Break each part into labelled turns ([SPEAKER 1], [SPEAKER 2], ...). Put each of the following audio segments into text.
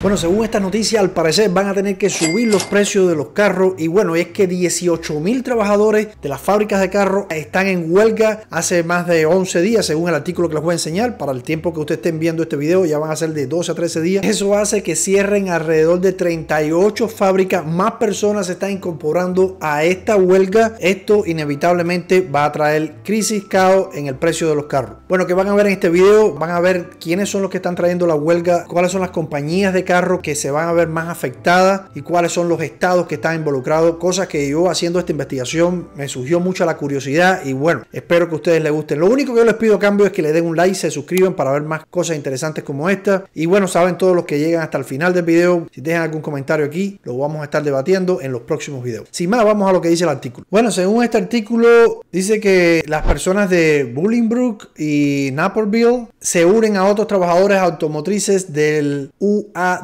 [SPEAKER 1] Bueno, según esta noticia, al parecer van a tener que subir los precios de los carros. Y bueno, es que 18 mil trabajadores de las fábricas de carros están en huelga hace más de 11 días, según el artículo que les voy a enseñar. Para el tiempo que ustedes estén viendo este video, ya van a ser de 12 a 13 días. Eso hace que cierren alrededor de 38 fábricas. Más personas se están incorporando a esta huelga. Esto inevitablemente va a traer crisis, caos en el precio de los carros. Bueno, que van a ver en este video, van a ver quiénes son los que están trayendo la huelga, cuáles son las compañías de carro que se van a ver más afectadas y cuáles son los estados que están involucrados. Cosas que yo haciendo esta investigación me surgió mucha la curiosidad y bueno, espero que ustedes les guste. Lo único que yo les pido cambio es que le den un like, se suscriban para ver más cosas interesantes como esta. Y bueno, saben todos los que llegan hasta el final del video, si dejan algún comentario aquí, lo vamos a estar debatiendo en los próximos videos. Sin más, vamos a lo que dice el artículo. Bueno, según este artículo, dice que las personas de Bullingbrook y Naperville se unen a otros trabajadores automotrices del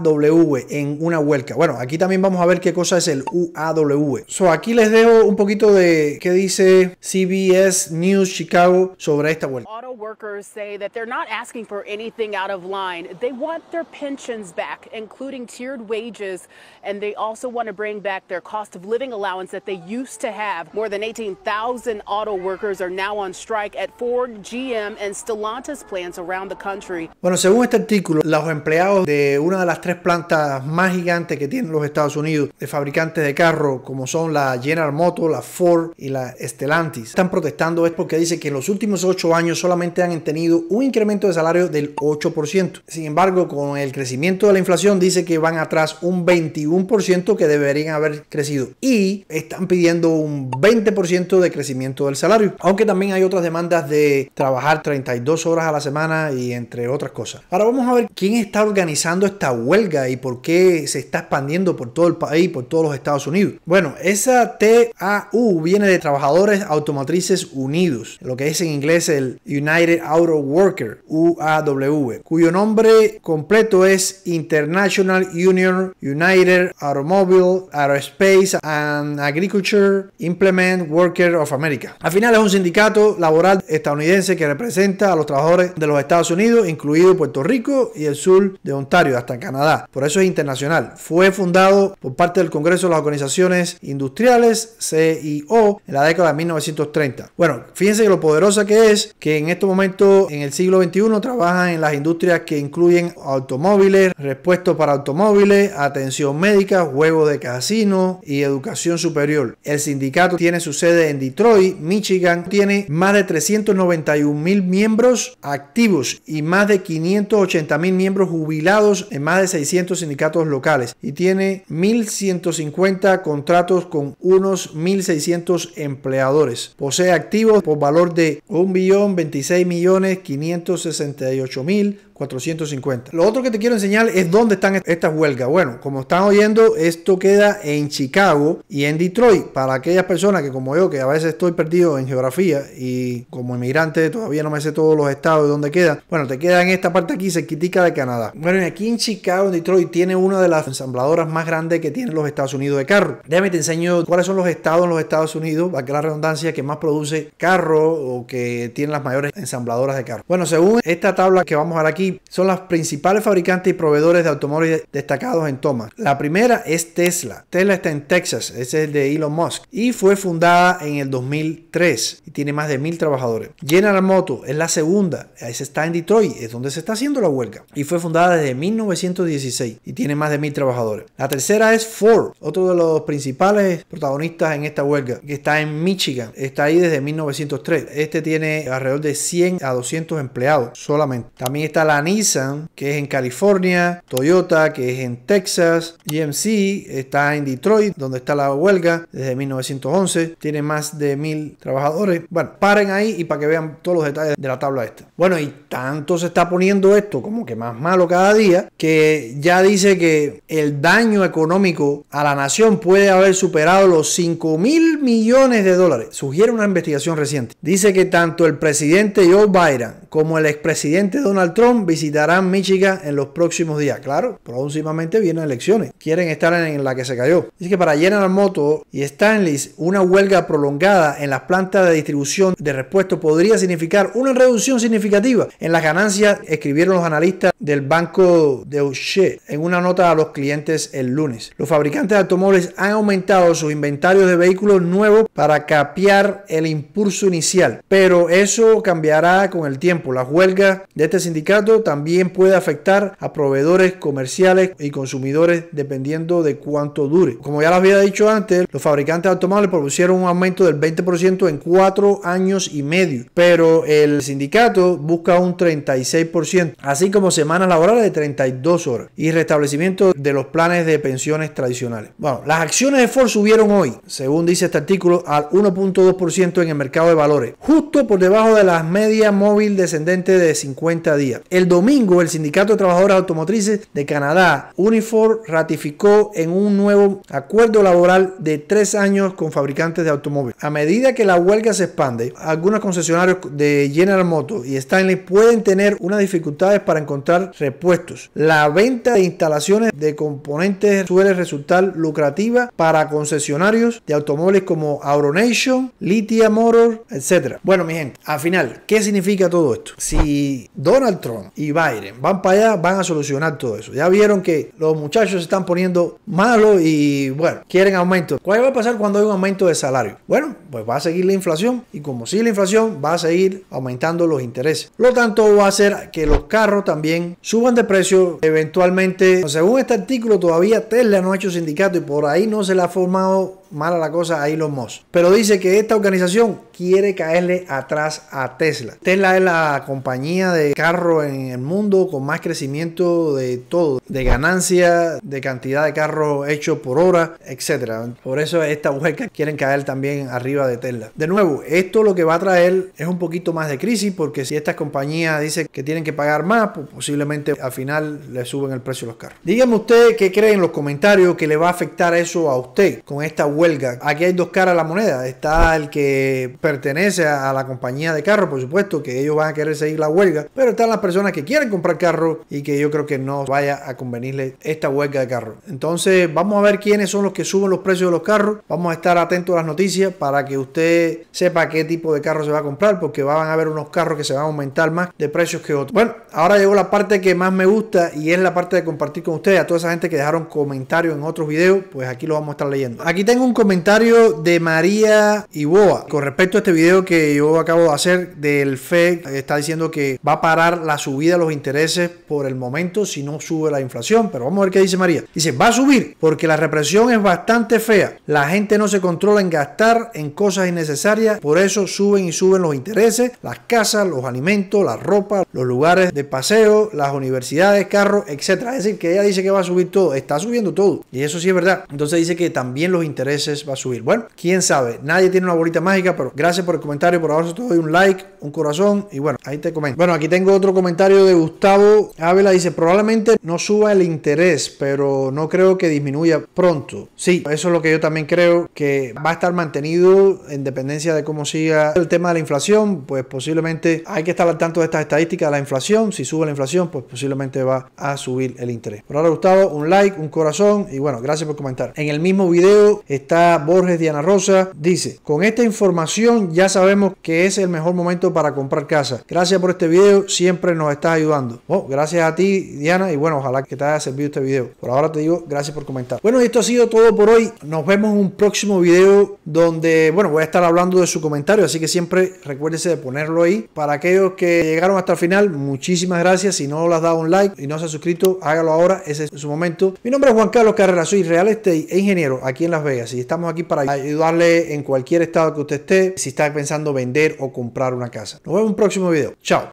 [SPEAKER 1] UAW en una huelga. Bueno, aquí también vamos a ver qué cosa es el UAW. So, aquí les dejo un poquito de qué dice CBS News Chicago sobre esta huelga.
[SPEAKER 2] Auto workers say that they're not asking for anything out of line. They want their pensions back, including tiered wages, and they also want to bring back their cost of living allowance that they used to have. More than 18,000 auto workers are now on strike at Ford, GM, and Stellantis plants around the country.
[SPEAKER 1] Bueno, según este artículo, los empleados de una de las tres plantas más gigantes que tienen los Estados Unidos de fabricantes de carros, como son la General Motors, la Ford y la Stellantis, están protestando es porque dice que en los últimos ocho años solamente han tenido un incremento de salario del 8%. Sin embargo, con el crecimiento de la inflación dice que van atrás un 21% que deberían haber crecido y están pidiendo un 20% de crecimiento del salario. Aunque también hay otras demandas de trabajar 32 horas a la semana y entre otras cosas. Ahora vamos a ver quién está organizando esta huelga y por qué se está expandiendo por todo el país, por todos los Estados Unidos. Bueno, esa TAU viene de Trabajadores Automotrices Unidos, lo que es en inglés el United Auto Worker, UAW, cuyo nombre completo es International Union United Automobile Aerospace and Agriculture Implement Worker of America. Al final es un sindicato laboral estadounidense que representa a los trabajadores de los Estados Unidos, incluido Puerto Rico y el sur de Ontario, hasta Canadá. Por eso es internacional. Fue fundado por parte del Congreso de las Organizaciones Industriales, CIO, en la década de 1930. Bueno, fíjense lo poderosa que es que en este momento, en el siglo XXI, trabajan en las industrias que incluyen automóviles, repuestos para automóviles, atención médica, juegos de casino y educación superior. El sindicato tiene su sede en Detroit, Michigan, tiene más de 391 mil miembros activos y más de 580 mil miembros jubilados en más de 600 sindicatos locales y tiene 1.150 contratos con unos 1.600 empleadores. Posee activos por valor de 1.026.568.000 450. Lo otro que te quiero enseñar es dónde están estas huelgas. Bueno, como están oyendo, esto queda en Chicago y en Detroit. Para aquellas personas que como yo, que a veces estoy perdido en geografía y como inmigrante todavía no me sé todos los estados de dónde queda. Bueno, te queda en esta parte aquí, cerquitica de Canadá. Bueno, aquí en Chicago, en Detroit, tiene una de las ensambladoras más grandes que tienen los Estados Unidos de carro. Déjame te enseño cuáles son los estados en los Estados Unidos, para que la redundancia, que más produce carro o que tienen las mayores ensambladoras de carro. Bueno, según esta tabla que vamos a ver aquí, son las principales fabricantes y proveedores de automóviles destacados en Thomas. La primera es Tesla. Tesla está en Texas, ese es el de Elon Musk, y fue fundada en el 2003 y tiene más de mil trabajadores. General Motors es la segunda, esa está en Detroit, es donde se está haciendo la huelga, y fue fundada desde 1916 y tiene más de mil trabajadores. La tercera es Ford, otro de los principales protagonistas en esta huelga, que está en Michigan, está ahí desde 1903. Este tiene alrededor de 100 a 200 empleados solamente. También está la Nissan, que es en California, Toyota, que es en Texas, GMC está en Detroit, donde está la huelga desde 1911, tiene más de mil trabajadores. Bueno, paren ahí y para que vean todos los detalles de la tabla esta. Bueno, y tanto se está poniendo esto como que más malo cada día, que ya dice que el daño económico a la nación puede haber superado los 5 mil millones de dólares. Sugiere una investigación reciente. Dice que tanto el presidente Joe Biden como el expresidente Donald Trump visitarán Michigan en los próximos días. Claro, próximamente vienen elecciones. Quieren estar en la que se cayó. Dice que para General Motors y Stanley, una huelga prolongada en las plantas de distribución de repuestos podría significar una reducción significativa en las ganancias, escribieron los analistas del banco de O'Shea en una nota a los clientes el lunes. Los fabricantes de automóviles han aumentado sus inventarios de vehículos nuevos para capear el impulso inicial, pero eso cambiará con el tiempo. La huelga de este sindicato también puede afectar a proveedores comerciales y consumidores dependiendo de cuánto dure. Como ya les había dicho antes, los fabricantes de automóviles propusieron un aumento del 20% en cuatro años y medio, pero el sindicato busca un 36%, así como semanas de 32 horas y restablecimiento de los planes de pensiones tradicionales. Bueno, las acciones de Ford subieron hoy, según dice este artículo, al 1.2% en el mercado de valores, justo por debajo de las medias móvil descendente de 50 días. El domingo, el Sindicato de Trabajadores Automotrices de Canadá, Unifor, ratificó en un nuevo acuerdo laboral de tres años con fabricantes de automóviles. A medida que la huelga se expande, algunos concesionarios de General Motors y Stanley pueden tener unas dificultades para encontrar repuestos. La venta de instalaciones de componentes suele resultar lucrativa para concesionarios de automóviles como Auronation, Lithia Motors, etc. Bueno, mi gente, al final, ¿qué significa todo esto? Si Donald Trump y Biden van para allá, van a solucionar todo eso. Ya vieron que los muchachos se están poniendo malos y bueno, quieren aumento. ¿Cuál va a pasar cuando hay un aumento de salario? Bueno, pues va a seguir la inflación y como sigue la inflación, va a seguir aumentando los intereses. Lo tanto, va a hacer que los carros también suban de precio eventualmente. Según este artículo, todavía Tesla no ha hecho sindicato y por ahí no se le ha formado mala la cosa a Elon Musk. Pero dice que esta organización quiere caerle atrás a Tesla. Tesla es la compañía de carro en el mundo con más crecimiento de todo, de ganancia, de cantidad de carros hechos por hora, etcétera. Por eso esta huelga quieren caer también arriba de Tesla. De nuevo, esto lo que va a traer es un poquito más de crisis porque si estas compañías dicen que tienen que pagar más, pues posiblemente al final le suben el precio de los carros. Dígame usted qué cree en los comentarios que le va a afectar eso a usted con esta huelga Aquí hay dos caras a la moneda. Está el que pertenece a la compañía de carro, por supuesto, que ellos van a querer seguir la huelga, pero están las personas que quieren comprar carro y que yo creo que no vaya a convenirle esta huelga de carro. Entonces, vamos a ver quiénes son los que suben los precios de los carros. Vamos a estar atentos a las noticias para que usted sepa qué tipo de carro se va a comprar, porque van a haber unos carros que se van a aumentar más de precios que otros. Bueno, ahora llegó la parte que más me gusta y es la parte de compartir con ustedes a toda esa gente que dejaron comentarios en otros videos, pues aquí lo vamos a estar leyendo. Aquí tengo un comentario de María Iboa con respecto a este video que yo acabo de hacer del FED. Está diciendo que va a parar la subida de los intereses por el momento si no sube la inflación. Pero vamos a ver qué dice María. Dice, va a subir porque la represión es bastante fea. La gente no se controla en gastar en cosas innecesarias. Por eso suben y suben los intereses, las casas, los alimentos, la ropa, los lugares de paseo, las universidades, carros, etcétera. Es decir, que ella dice que va a subir todo. Está subiendo todo. Y eso sí es verdad. Entonces dice que también los intereses va a subir. Bueno, quién sabe, nadie tiene una bolita mágica, pero gracias por el comentario, por ahora te doy un like, un corazón y bueno, ahí te comento. Bueno, aquí tengo otro comentario de Gustavo Ávila, dice, probablemente no suba el interés, pero no creo que disminuya pronto. Sí, eso es lo que yo también creo, que va a estar mantenido en dependencia de cómo siga el tema de la inflación, pues posiblemente hay que estar al tanto de estas estadísticas de la inflación, si sube la inflación, pues posiblemente va a subir el interés. Por ahora, Gustavo, un like, un corazón y bueno, gracias por comentar. En el mismo video está Borges Diana Rosa, dice, con esta información ya sabemos que es el mejor momento para comprar casa. Gracias por este video, siempre nos estás ayudando. Oh, gracias a ti, Diana, y bueno, ojalá que te haya servido este video. Por ahora te digo, gracias por comentar. Bueno, esto ha sido todo por hoy. Nos vemos en un próximo video donde, bueno, voy a estar hablando de su comentario, así que siempre recuérdese de ponerlo ahí. Para aquellos que llegaron hasta el final, muchísimas gracias. Si no lo has dado un like y no se ha suscrito, hágalo ahora, ese es su momento. Mi nombre es Juan Carlos Carrera, soy real estate e ingeniero aquí en Las Vegas y estamos aquí para ayudarle en cualquier estado que usted esté si está pensando vender o comprar una casa. Nos vemos en un próximo video. Chao.